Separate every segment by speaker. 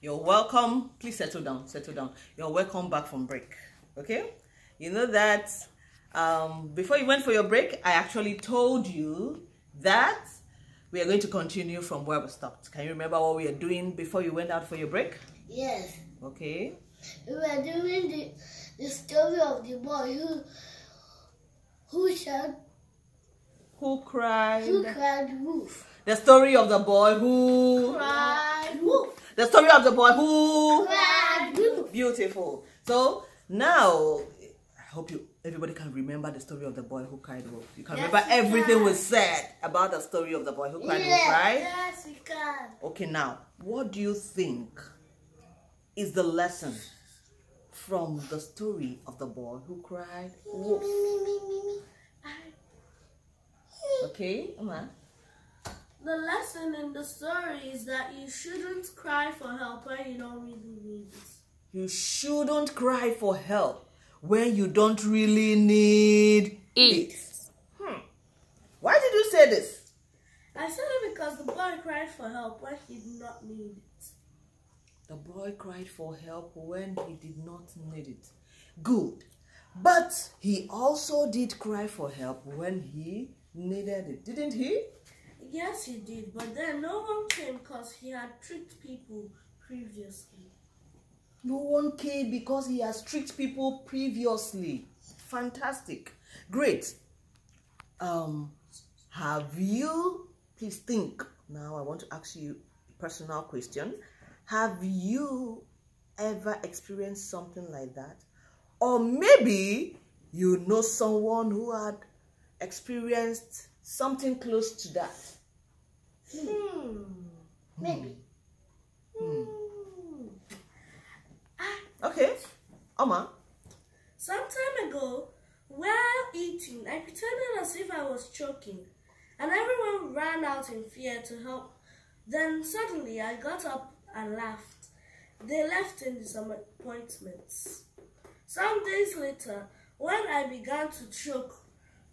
Speaker 1: You're welcome. Please settle down. Settle down. You're welcome back from break. Okay? You know that um, before you went for your break, I actually told you that we are going to continue from where we stopped. Can you remember what we were doing before you went out for your break?
Speaker 2: Yes.
Speaker 1: Okay.
Speaker 2: We were doing the, the story of the boy who who shot
Speaker 1: Who cried?
Speaker 2: who cried wolf.
Speaker 1: The story of the boy who.
Speaker 2: Cried wolf.
Speaker 1: The story of the boy who. Beautiful. So now, I hope you everybody can remember the story of the boy who cried wolf. You can
Speaker 2: Yes,
Speaker 1: remember everything
Speaker 2: can.
Speaker 1: was said about the story of the boy who cried wolf, right?
Speaker 2: Yes, we can.
Speaker 1: Okay, now, what do you think is the lesson from the story of the boy who cried wolf? Okay, Uma.
Speaker 3: The lesson in the story is that you shouldn't cry for help when you don't really need it.
Speaker 1: You shouldn't cry for help when you don't really need it. Hmm. Why did you say this?
Speaker 3: I said it because the boy cried for help when he did not need it.
Speaker 1: The boy cried for help when he did not need it. Good. But he also did cry for help when he needed it, didn't he?
Speaker 3: Yes, he did, but then no one came because he had tricked people previously.
Speaker 1: No one came because he has tricked people previously. Fantastic. Great. Um, have you, please think. Now I want to ask you a personal question. Have you ever experienced something like that? Or maybe you know someone who had experienced something close to that.
Speaker 2: Maybe.
Speaker 1: Hmm.
Speaker 3: Hmm.
Speaker 1: Okay. Oma.
Speaker 3: Some time ago, while eating, I pretended as if I was choking, and everyone ran out in fear to help. Then suddenly I got up and laughed. They left in disappointments. Some days later, when I began to choke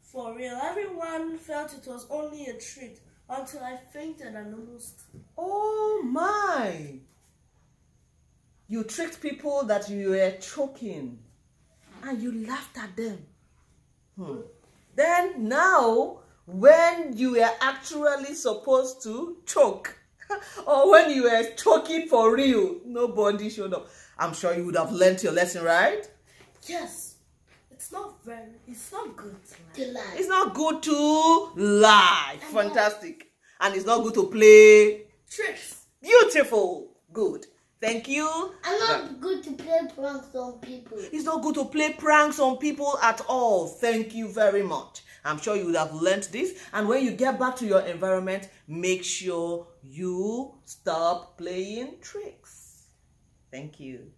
Speaker 3: for real, everyone felt it was only a trick until I fainted and almost.
Speaker 1: Oh my! You tricked people that you were choking and you laughed at them. Hmm. Then now, when you were actually supposed to choke, or when you were choking for real, nobody showed up. I'm sure you would have learnt your lesson, right?
Speaker 3: Yes, it's not very, it's not good.
Speaker 2: To lie.
Speaker 1: It's not good to lie. Fantastic. And it's not good to play.
Speaker 3: Tricks.
Speaker 1: Beautiful. Good. Thank you.
Speaker 2: I'm not good to play pranks on people.
Speaker 1: It's not good to play pranks on people at all. Thank you very much. I'm sure you would have learnt this. And when you get back to your environment, make sure you stop playing tricks. Thank you.